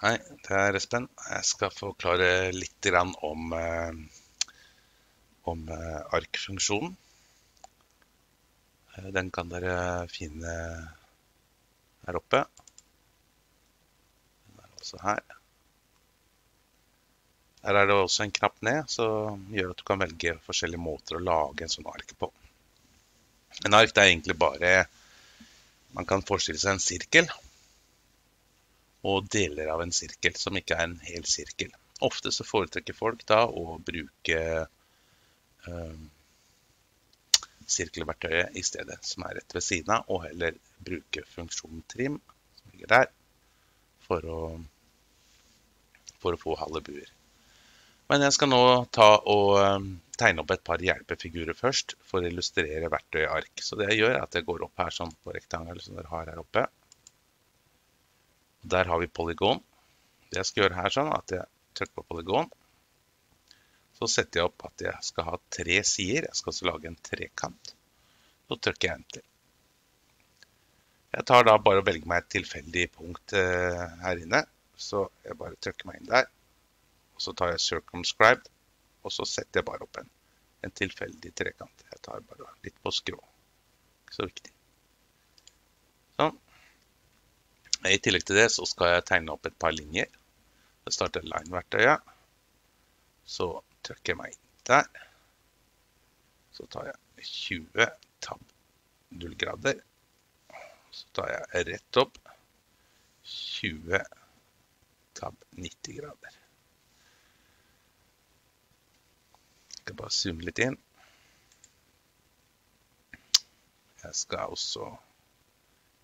Hei, det er Espen. Jeg skal forklare litt om, eh, om eh, ARK-funksjonen. Eh, den kan dere finne her oppe. Den er også her. Her er det også en knapp ned, som gjør at du kan velge forskjellige måter å lage en sånn ark på. En ark er egentlig bare Man kan forestille seg en sirkel og deler av en sirkel som ikke er en hel sirkel. Ofte så foretrekker folk da å bruke eh, sirkelverktøyet i stedet, som er rett ved siden av, og heller bruke funksjonen trim, som ligger der, for å, for å få halve buer. Men jeg skal nå ta og øh, tegne opp et par hjelpefigurer først, for å illustrere verktøyark. Så det jeg gjør, er at jeg går opp her sånn på rektangel som dere har her oppe. Der har vi polygon. Det jeg skal gjøre her sånn, at jeg trykker på polygon. Så setter jeg opp at jeg skal ha tre sider. Jeg skal også lage en trekant. Så trykker jeg enter. Jeg tar da bare og velger meg et tilfeldig punkt eh, her inne. Så jeg bare trykker meg inn der. Og så tar jeg circumscribed, og så setter jeg bare opp en, en tilfeldig trekant. Jeg tar bare litt på skrå. Ikke så viktig. Sånn. I tillegg til det så skal jeg tegne opp et par linjer. Jeg starter line-verktøyet. Så trykker jeg meg inn der. Så tar jeg 20 tab 0 grader. Så tar jeg rett opp 20 tab 90 grader. Jeg skal bare zoome litt inn. Jeg skal også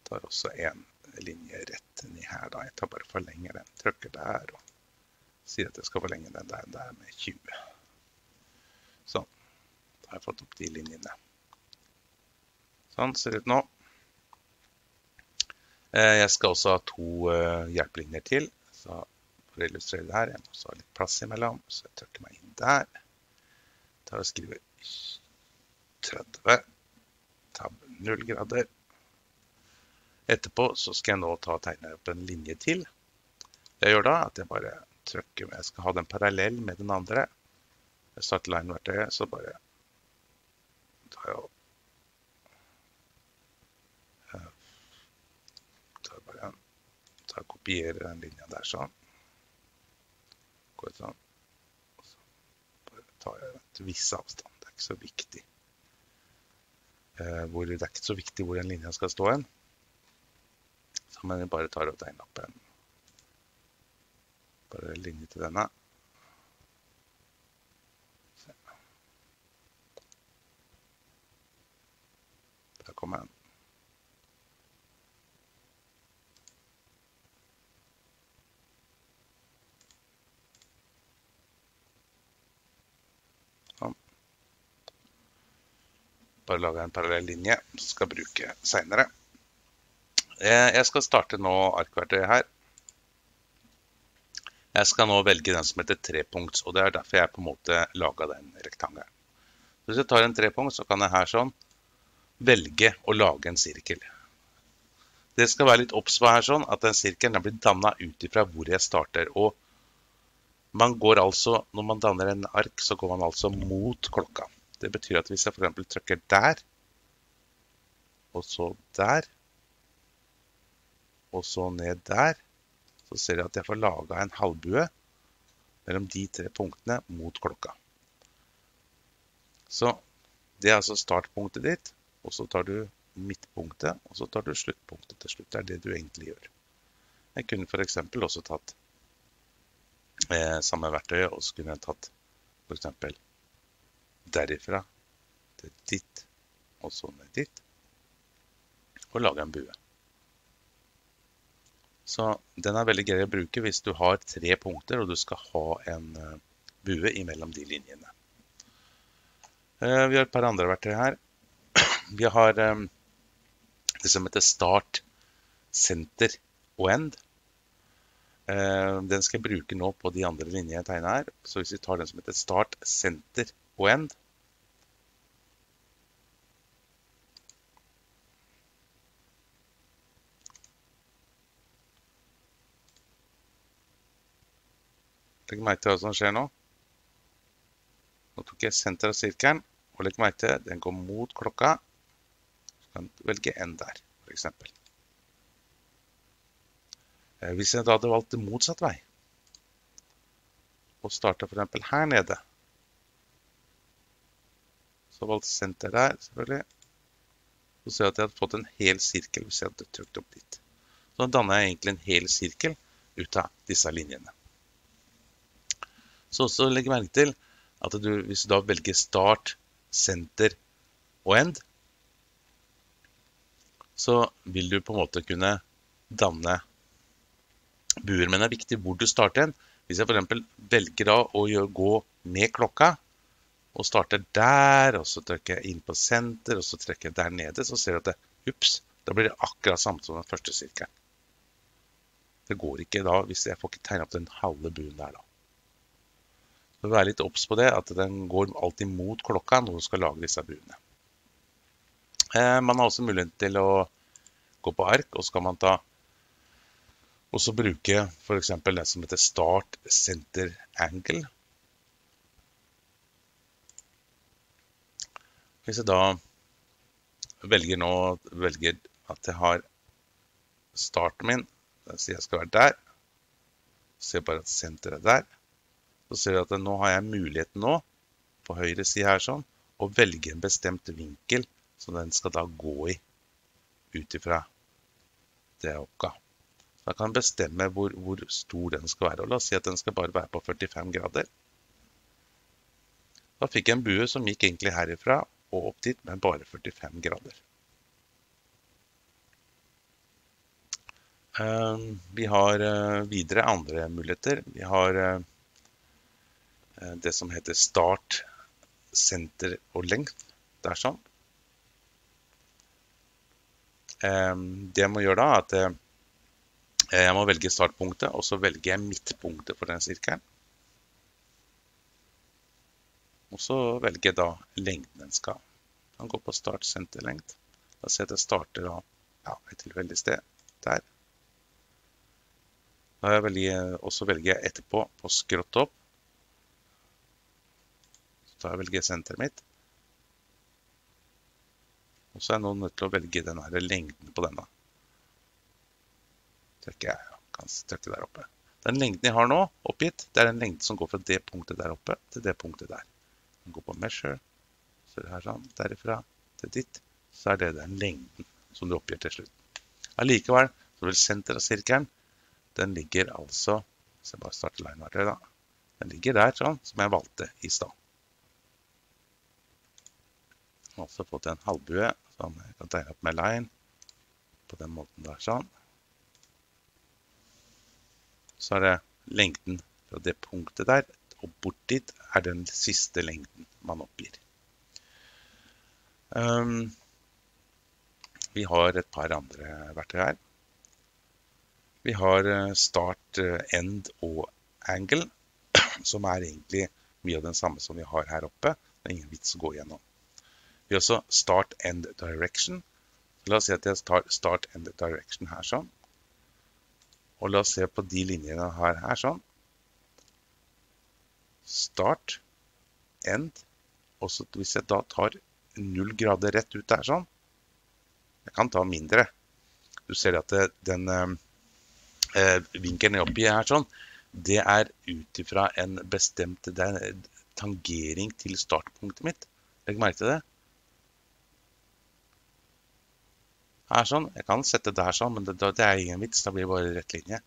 tar også en linje rett ned her. da. Jeg tar bare forlenger den. Trykker der og sier at jeg skal forlenge den der, der med 20. Sånn. Da har jeg fått opp de linjene. Sånn ser det ut nå. Eh, jeg skal også ha to eh, hjelpelinjer til. Så for å illustrere det her, jeg må også ha litt plass imellom. Så jeg trykker meg inn der. Tar og skriver 30. Tab 0 grader. Etterpå så skal jeg nå ta og tegne opp en linje til. Det jeg gjør da, at jeg bare trykker Jeg skal ha den parallell med den andre. Jeg starter line-verktøyet, så bare tar jeg og eh, tar bare tar og kopierer den linja der sånn. Går sånn. Så bare tar jeg et viss avstand. Det er ikke så viktig. Eh, hvor, det er ikke så viktig hvor den linja skal stå hen. Så men jeg bare tar opp en bare linje til denne. Der kommer den. Sånn. Bare lage en parallell linje som skal bruke senere. Eh, jeg skal starte nå arkverktøyet her. Jeg skal nå velge den som heter trepunkts, og det er derfor jeg på en måte laget den rektangelen. Hvis jeg tar en trepunkt, så kan jeg her sånn velge å lage en sirkel. Det skal være litt oppsvar her sånn at den sirkelen blir dannet ut ifra hvor jeg starter. Og man går altså, når man danner en ark, så går man altså mot klokka. Det betyr at hvis jeg for eksempel trykker der, og så der, og så ned der, så ser jeg at jeg får laga en halvbue mellom de tre punktene mot klokka. Så det er altså startpunktet ditt, og så tar du midtpunktet, og så tar du sluttpunktet til slutt. Det er det du egentlig gjør. Jeg kunne f.eks. også tatt eh, samme verktøyet, og så kunne jeg tatt f.eks. derifra til ditt, og så ned dit, og lage en bue. Så den er veldig grei å bruke hvis du har tre punkter og du skal ha en eh, bue imellom de linjene. Eh, vi har et par andre verktøy her. Vi har eh, det som heter Start, Center og End. Den skal jeg bruke nå på de andre linjene jeg tegner her. Så hvis vi tar den som heter Start, Center og End, Legg merke til hva som skjer nå. Nå tok jeg senter av sirkelen, og legg merke til den går mot klokka. Så kan du velge N der, eksempel. Eh, hvis jeg da hadde valgt motsatt vei, og startet for eksempel her nede, så valgte senter der, selvfølgelig. Så ser jeg at jeg hadde fått en hel sirkel hvis jeg hadde trykt opp dit. Så da danner jeg egentlig en hel sirkel ut av disse linjene. Så også legg merke til at du, hvis du da velger start, senter og end, så vil du på en måte kunne danne buer. Men det er viktig hvor du starter hen. Hvis jeg f.eks. velger da å gå med klokka, og starter der, og så trykker jeg inn på senter, og så trekker jeg der nede, så ser du at det, ups, da blir det akkurat samme som den første sirkelen. Det går ikke da hvis jeg får ikke tegna opp den halve buen der, da. Så vær litt obs på det, at den går alltid mot klokka når du skal lage disse buene. Eh, man har også muligheten til å gå på ark, og så kan man ta og så bruke f.eks. det som heter Start Center Angle. Hvis jeg da velger nå velger at jeg har starten min så jeg skal være der. Ser bare at senteret er der. Så ser du at nå har jeg muligheten nå, på høyre side her sånn, å velge en bestemt vinkel som den skal da gå i ut ifra det jeg oppga. Da kan jeg bestemme hvor, hvor, stor den skal være. Og la oss si at den skal bare være på 45 grader. Da fikk jeg en bue som gikk egentlig herifra og opp dit men bare 45 grader. Ehm, vi har eh, videre andre muligheter. Vi har eh, eh, det som heter start, senter og lengt. Det er sånn. Det jeg må gjøre da, er at jeg må velge startpunktet, og så velger jeg midtpunktet for den sirkelen. Og så velger jeg da lengden den skal. Den går på start, senter, lengt. Da ser jeg at jeg starter da, ja, et tilfeldig sted der. Velger, også velger jeg etterpå på skrått opp. Da velger jeg senteret mitt. Og så er jeg nå nødt til å velge denne lengden på denne. Trykker jeg, kan trykke der oppe. Den lengden jeg har nå, oppgitt, det er den lengden som går fra det punktet der oppe til det punktet der. Den går på measure, så er det her sånn, derifra til ditt, så er det den lengden som du oppgir til slutt. Allikevel så vil senteret av sirkelen den ligger altså Hvis jeg bare starter lineverktøy, da. Den ligger der, sånn, som jeg valgte i stad. Har også fått en halvbue som jeg kan tegne opp med line på den måten der, sånn. Så er det lengden fra det punktet der og bort dit er den siste lengden man oppgir. Um, vi har et par andre verktøy her. Vi har eh, start, eh, end og angle, som er egentlig mye av den samme som vi har her oppe. Det er ingen vits å gå gjennom. Vi har også start, end, direction. La oss si at jeg tar start, end, direction her sånn. Og la oss se på de linjene jeg har her sånn. Start, end, og så hvis jeg da tar null grader rett ut der sånn, jeg kan ta mindre. Du ser at den eh, eh, vinkelen oppi her sånn, det er ut ifra en bestemt det er tangering til startpunktet mitt. Legg merke til det. Her sånn. Jeg kan sette det her sånn, men det, det er ingen vits. Da blir det bare rett linje.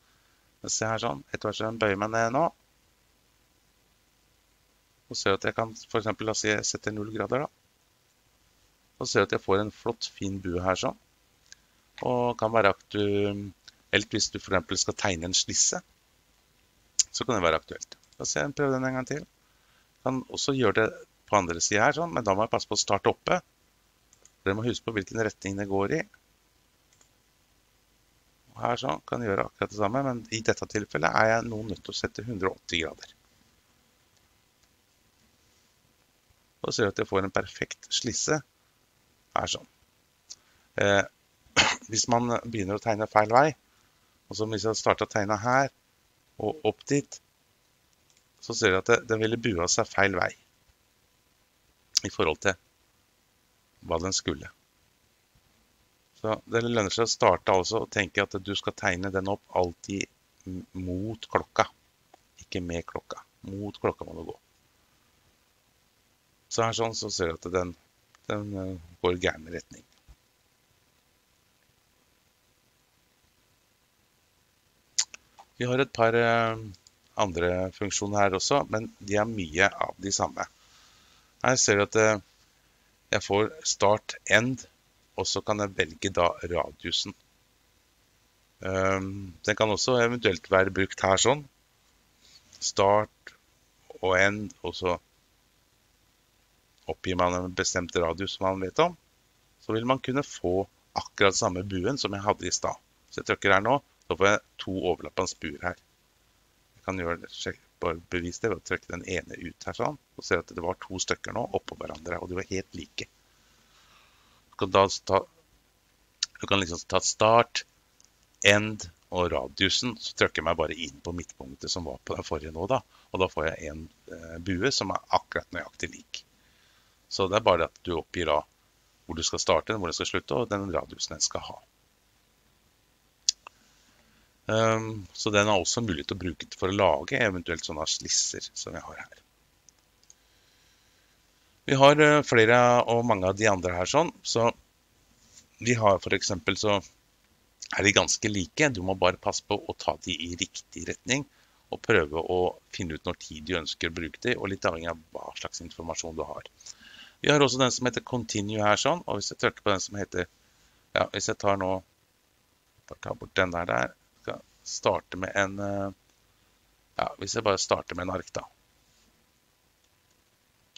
Se her sånn. Etter hvert jeg bøyer meg ned nå, og ser at jeg kan for eksempel, la oss si jeg setter 0 grader, da. Og ser at jeg får en flott, fin bue her sånn. Og kan være aktuelt hvis du f.eks. skal tegne en slisse, så kan det være aktuelt. La oss prøve den en gang til. Kan også gjøre det på andre sida her, sånn, men da må jeg passe på å starte oppe. Dere må huske på hvilken retning det går i. Og her sånn kan gjøre akkurat det samme, men i dette tilfellet er jeg nå nødt til å sette 180 grader. Da ser at jeg får en perfekt slisse her sånn. Eh, hvis man begynner å tegne feil vei, og så hvis jeg starter å tegne her og opp dit, så ser du at den ville bua seg feil vei i forhold til hva den skulle. Så Det lønner seg å starte altså og tenke at du skal tegne den opp alltid mot klokka. Ikke med klokka. Mot klokka må du gå. Så her sånn så ser du at den, den eh, går i gæren retning. Vi har et par eh, andre funksjoner her også, men de er mye av de samme. Her ser du at eh, jeg får start end og så kan jeg velge da radiusen. Um, den kan også eventuelt være brukt her sånn. Start og end, og så oppgir man en bestemt radius som man vet om. Så vil man kunne få akkurat samme buen som jeg hadde i stad. Så jeg trykker her nå, så får jeg to overlappende buer her. Jeg kan gjøre det, bare bevise det ved å trykke den ene ut her sånn, og se at det var to stykker nå oppå hverandre, og de var helt like kan da ta, du kan liksom ta start, end og radiusen. Så trykker jeg meg bare inn på midtpunktet som var på den forrige nå. da, Og da får jeg en eh, bue som er akkurat nøyaktig lik. Så det er bare at du oppgir da hvor du skal starte, hvor du skal slutte, og den radiusen den skal ha. Um, så den er også mulig til å bruke for å lage eventuelt sånne slisser som jeg har her. Vi har eh, flere og mange av de andre her sånn. Så vi har f.eks. så er de ganske like. Du må bare passe på å ta de i riktig retning. Og prøve å finne ut når tid du ønsker å bruke de, og litt avhengig av hva slags informasjon du har. Vi har også den som heter 'continue' her sånn. Og hvis jeg trykker på den som heter Ja, hvis jeg tar nå tar bort den der der. Skal starte med en eh, Ja, hvis jeg bare starter med en ark, da.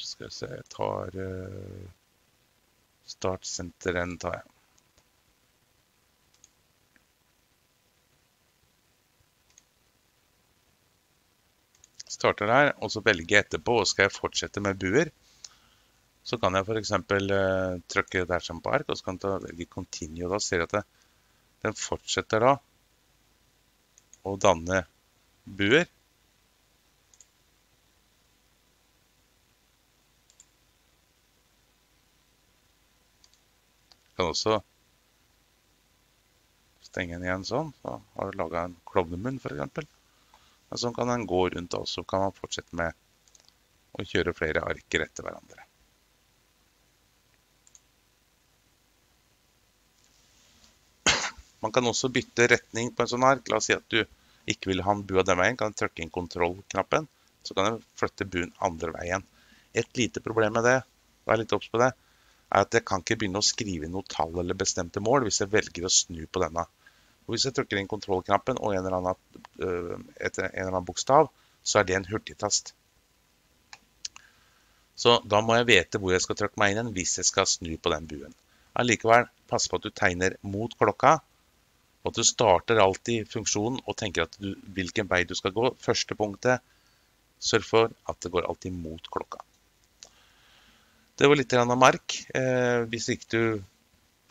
Skal vi se Jeg tar uh, startsenteren. tar jeg. Starter der, og så velger jeg etterpå og skal jeg fortsette med buer. Så kan jeg f.eks. Uh, trykke der som på ark, og så kan jeg velge 'continue'. Da ser jeg at det, den fortsetter da å danne buer. Kan også stenge den igjen sånn. Så har du laga en klovnemunn f.eks. Og sånn kan den gå rundt, og så kan man fortsette med å kjøre flere arker etter hverandre. Man kan også bytte retning på en sånn ark. La oss si at du ikke vil ha en bua den veien. Kan du trykke inn kontrollknappen, så kan du flytte buen andre veien. Et lite problem med det, vær litt obs på det, er at jeg kan ikke begynne å skrive noe tall eller bestemte mål hvis jeg velger å snu på denne. Og hvis jeg trykker inn kontrollknappen og en eller annen, et, etter en eller annen bokstav, så er det en hurtigtast. Så da må jeg vite hvor jeg skal trykke meg inn hvis jeg skal snu på den buen. Allikevel, pass på at du tegner mot klokka, og at du starter alltid funksjonen og tenker du, hvilken vei du skal gå. Første punktet, sørg for at det går alltid mot klokka. Det var litt av mark. Eh, hvis ikke du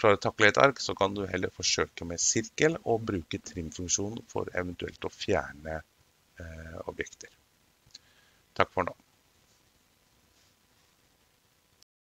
klarer å takle et ark, så kan du heller forsøke med sirkel og bruke trimfunksjonen for eventuelt å fjerne eh, objekter. Takk for nå.